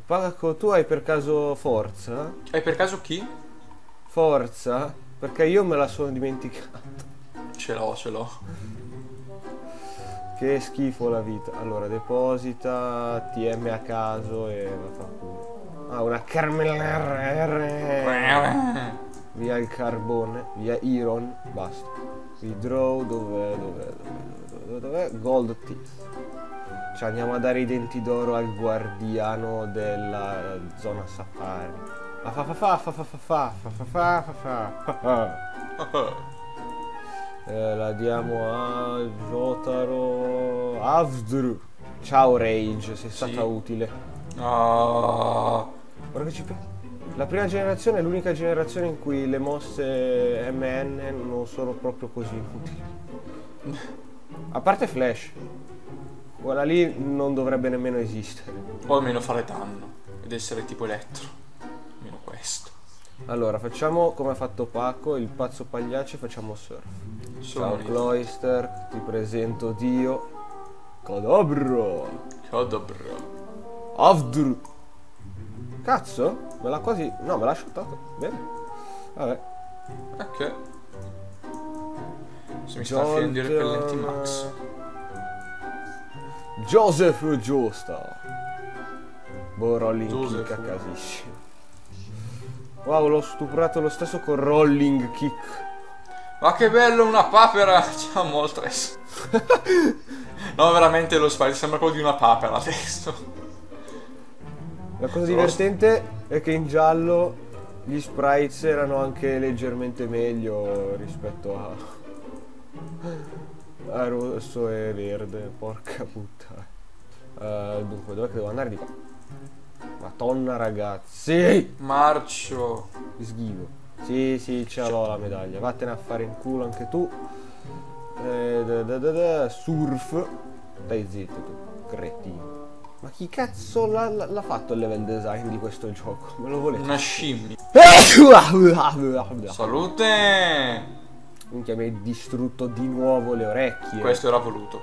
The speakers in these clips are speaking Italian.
Paco, tu hai per caso forza? Hai per caso chi? Forza? Perché io me la sono dimenticata. Ce l'ho, ce l'ho. Che schifo la vita. Allora, deposita TM a caso e vaffanculo. Ah, una Carmel Via il carbone, via Iron, basta. Withdraw, dov'è, dov'è, dov'è, dov'è, dov'è? Gold Teeth. Cioè andiamo a dare i denti d'oro al guardiano della zona safari. Ah, fa fa fa fa fa fa fa fa fa fa fa fa Eh, la diamo a Jotaro Avdru. Ciao Rage, sei stata Sì. utile. Ah, Guarda che ci pe- La prima generazione è l'unica generazione in cui le mosse MN non sono proprio così utili. A parte Flash. Quella lì non dovrebbe nemmeno esistere. o almeno fare danno. Ed essere tipo elettro. Almeno questo. Allora, facciamo come ha fatto Paco, il pazzo pagliaccio facciamo surf. Sono Ciao. Cloister, ti presento Dio. Cadabro! Cadabra. Avdru! Cazzo? Me l'ha quasi... No, me l'ha shottato. Bene. Vabbè. Ok. Se mi sta finendo i repellenti max. Joseph Giusta. Boh, rolling Joseph. kick a casissimo. Wow, l'ho stuprato lo stesso con rolling kick. Ma che bello una papera! Ciao Moltres. no, veramente lo spazio sembra quello di una papera adesso. La cosa divertente è che in giallo gli sprites erano anche leggermente meglio rispetto a, a rosso e verde. Porca puttana. Eh, dunque, dov'è che devo andare di qua? Madonna ragazzi! Marcio. Sghivo. Sì, sì, ce l'ho la medaglia. Vattene a fare in culo anche tu. Eh, da, da, da, surf. Stai zitto tu, cretino. Ma chi cazzo l'ha, fatto il level design di questo gioco? Me lo volete? Una scimmia. Minchia, mi hai distrutto di nuovo le orecchie. Questo era voluto.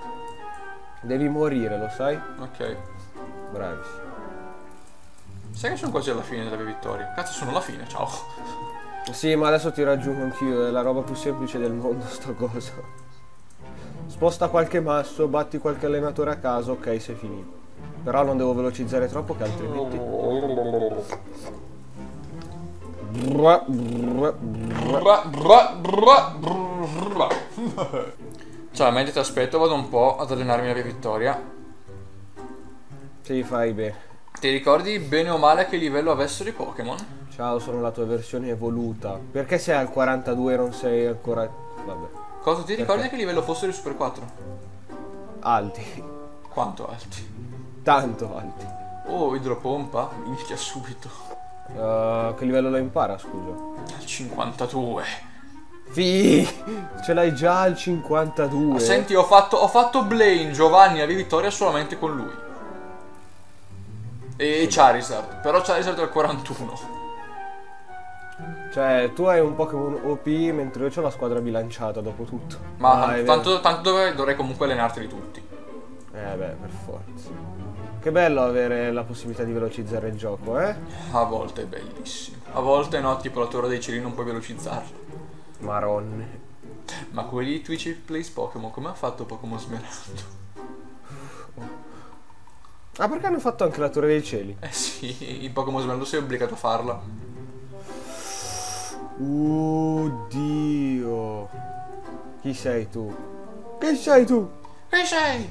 Devi morire, lo sai? Ok. Bravissimo. Sai che sono quasi alla fine della mia vittoria. Cazzo, sono alla fine, ciao. Sì, ma adesso ti raggiungo anch'io, è la roba più semplice del mondo sta cosa. Sposta qualche masso, batti qualche allenatore a caso, ok, sei finito. Però non devo velocizzare troppo che altrimenti... Ciao, mentre ti aspetto vado un po' ad allenarmi la mia vittoria. Sì, fai bene. Ti ricordi bene o male a che livello avessero i Pokémon? Ciao, sono la tua versione evoluta. Perché sei al 42 e non sei ancora... Vabbè. Cosa ti ricordi Perché? a che livello fossero i Super 4? Alti. Quanto alti? Tanto alti. Oh, idropompa? Minchia subito. Uh, che livello lo impara, scusa? Al 52. Fi, ce l'hai già al 52. Ma senti, ho fatto, ho fatto Blaine, Giovanni, avevi vittoria solamente con lui. E Charizard, però Charizard è al 41. Cioè, tu hai un Pokémon OP mentre io ho la squadra bilanciata, dopo tutto. Ma Ah, tanto, tanto dovrei, dovrei comunque allenarteli tutti. Eh beh, per forza. Che bello avere la possibilità di velocizzare il gioco, eh? A volte è bellissimo. A volte no, tipo la torre dei cieli non puoi velocizzarla. Maronne. Ma quelli di Twitch Plays Pokémon, come ha fatto Pokémon Smeraldo? Ah, perché hanno fatto anche la Torre dei Cieli? Eh sì, in Pokémon Smeraldo sei obbligato a farla. Oddio. Chi sei tu? Chi sei tu? Che sei?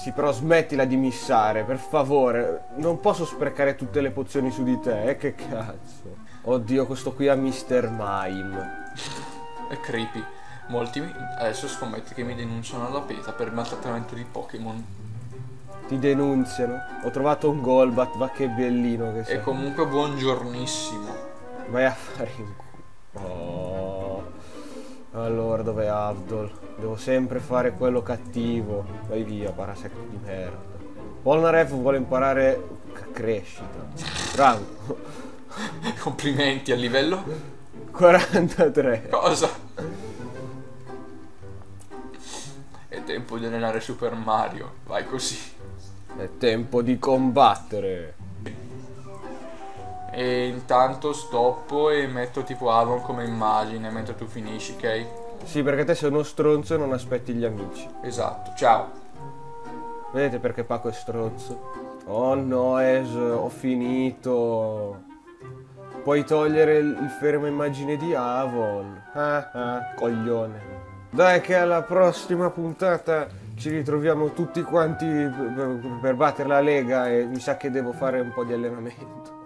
Sì, però smettila di missare, per favore. Non posso sprecare tutte le pozioni su di te, eh? Che cazzo. Oddio, questo qui è Mr. Mime. È creepy. Molti adesso scommetti che mi denunciano alla PETA per maltrattamento di Pokémon. Ti denunziano. Ho trovato un Golbat, va che bellino che sei. E comunque buongiornissimo. Vai a fare in culo. Oh. Allora, dov'è Avdol? Devo sempre fare quello cattivo. Vai via, parasecco di merda. Polnareff vuole imparare crescita. Bravo. Complimenti a livello. 43. Cosa? È tempo di allenare Super Mario. Vai così. È tempo di combattere. E intanto stoppo e metto tipo Avon come immagine mentre tu finisci, ok? Sì, perché te sei uno stronzo e non aspetti gli amici. Esatto, ciao. Vedete perché Paco è stronzo? Oh no, Es, ho finito. Puoi togliere il fermo immagine di Avon. Ah, ah, coglione. Dai che alla prossima puntata ci ritroviamo tutti quanti per, per battere la Lega e mi sa che devo fare un po' di allenamento.